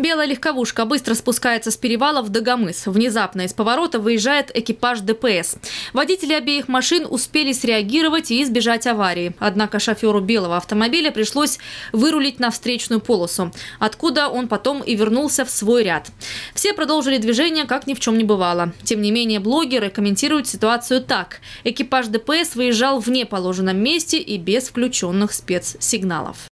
Белая легковушка быстро спускается с перевала в Дагомыс. Внезапно из поворота выезжает экипаж ДПС. Водители обеих машин успели среагировать и избежать аварии. Однако шоферу белого автомобиля пришлось вырулить на встречную полосу, откуда он потом и вернулся в свой ряд. Все продолжили движение, как ни в чем не бывало. Тем не менее, блогеры комментируют ситуацию так. Экипаж ДПС выезжал в неположенном месте и без включенных спецсигналов.